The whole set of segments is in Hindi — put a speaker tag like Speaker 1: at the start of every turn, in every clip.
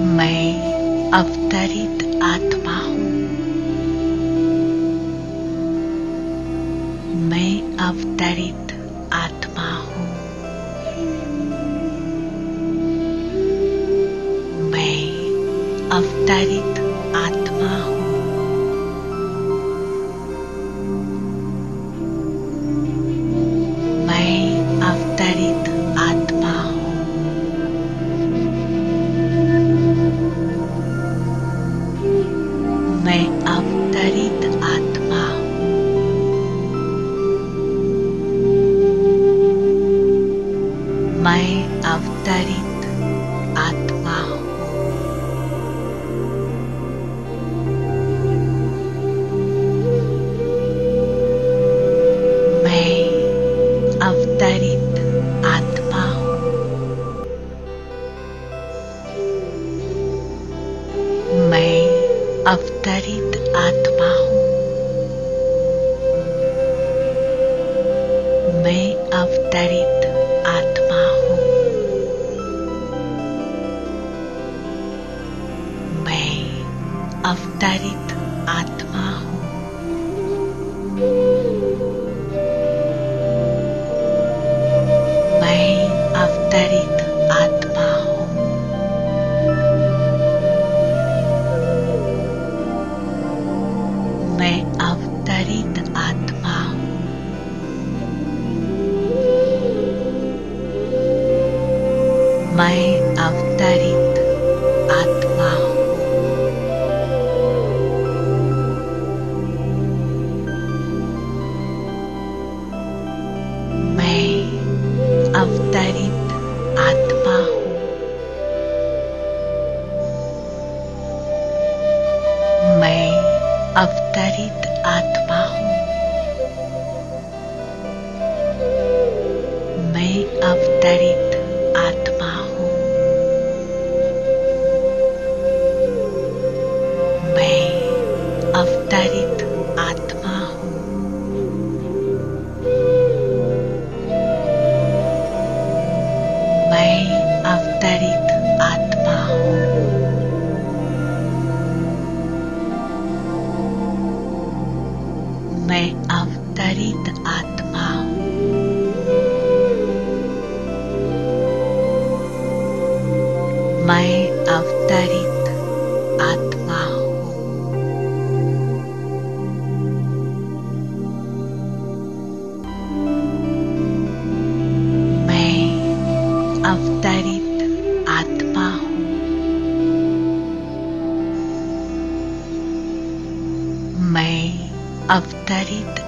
Speaker 1: मैं अवतरित आत्मा हूँ। मैं अवतरित आत्मा हूँ। मैं अवतरित तड़ित आत्मा हूँ। मैं अवतरित आत्मा हूँ। मैं अवतरित आत्मा हूँ। मैं अवतरित अवतरित आत्मा हूँ। मैं अवतरित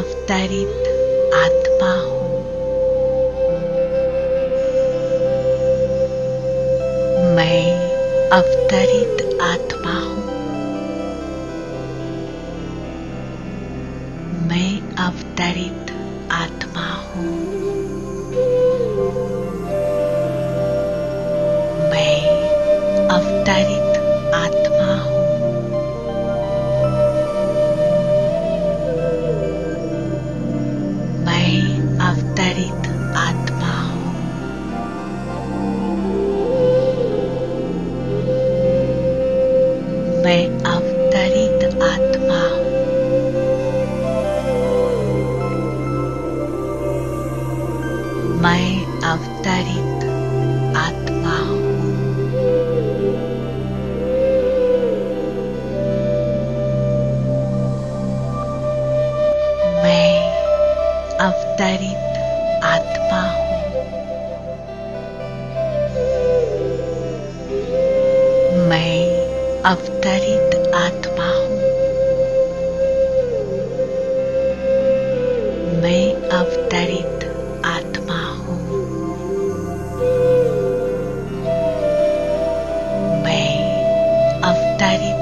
Speaker 1: अवतरित आत्मा हो। विस्तरित आत्मा हूँ। मैं अवतरित आत्मा हूँ। मैं अवतरित आत्मा हूँ। मैं अवतरित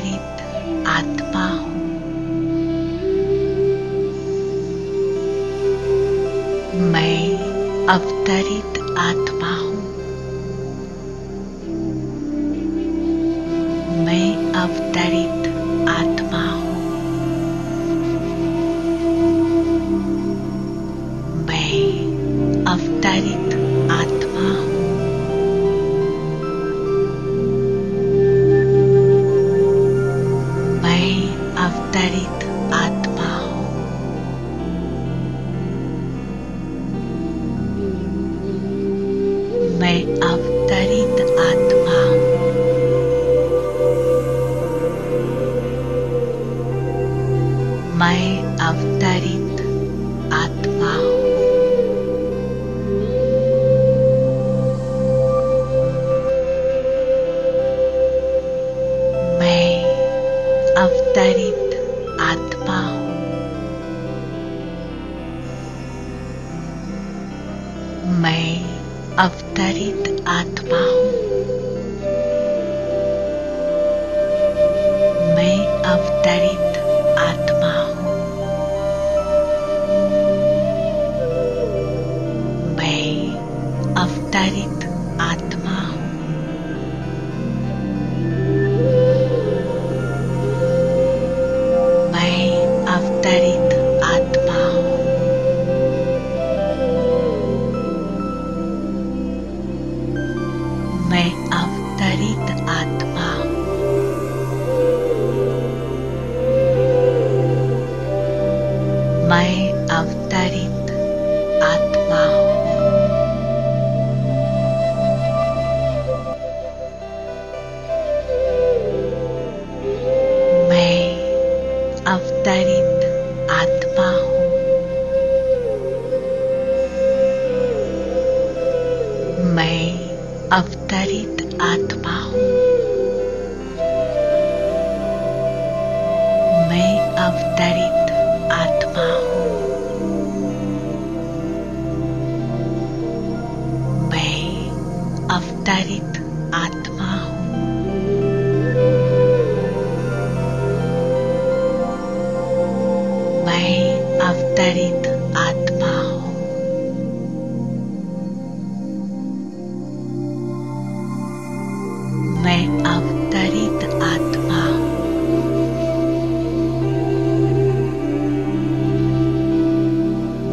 Speaker 1: हरित आत्मा हूँ। मैं अवतरित high of 32.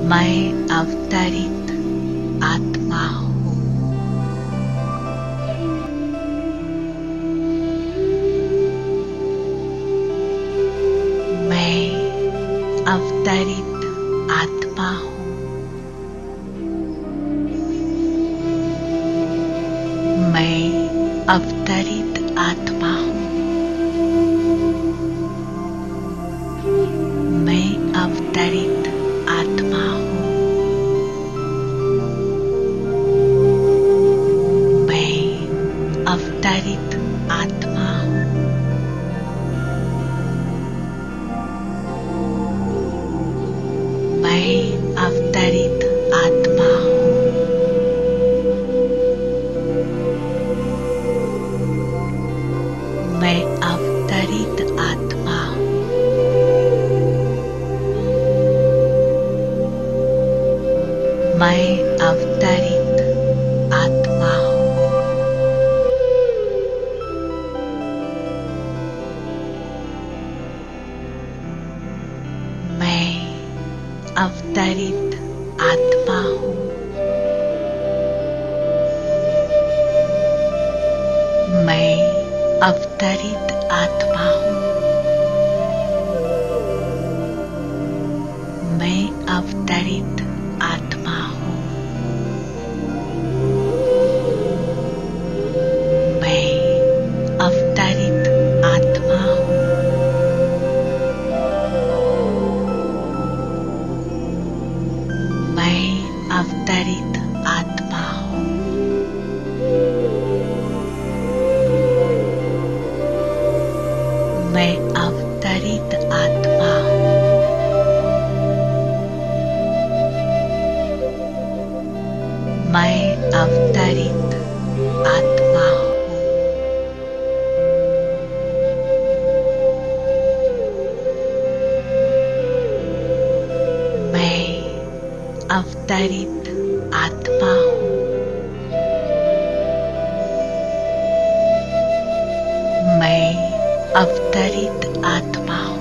Speaker 1: my Avtari. आत्मा हूँ मैं अवतरित आत्मा हूँ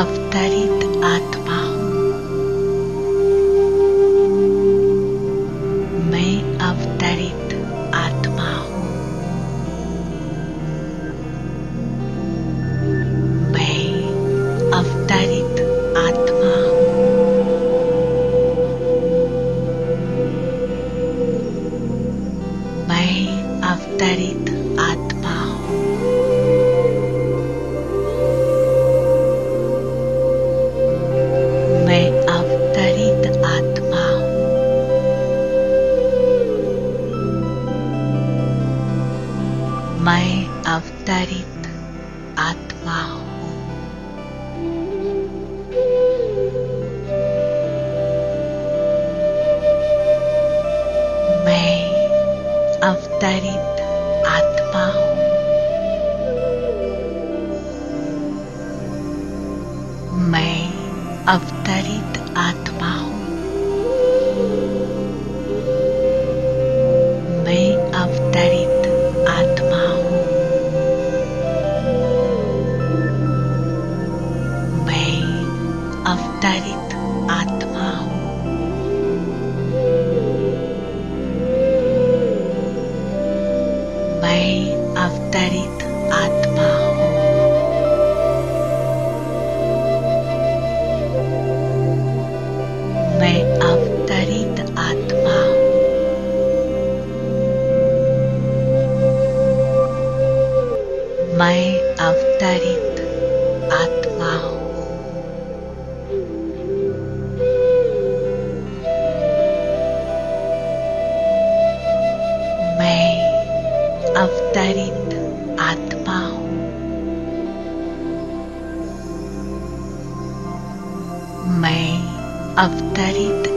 Speaker 1: अवतरित आत्मा। अवतरित आत्मा हूँ। मैं अवतरित आत्मा हूँ। मैं अवतरित आत्मा हूँ। मैं अवतरित आत्मा अवतरित आत्मा हूँ। मैं अवतरित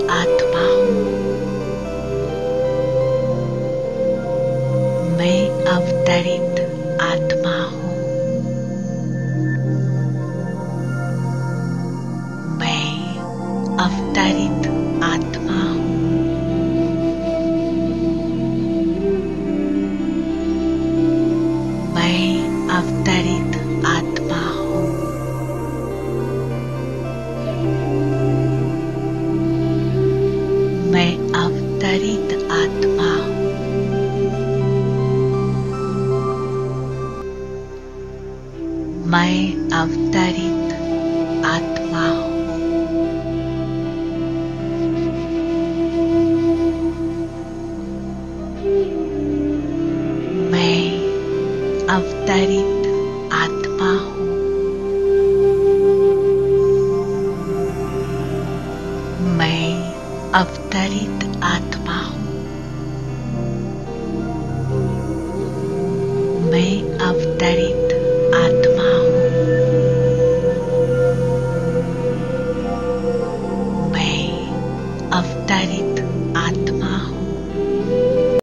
Speaker 1: Of it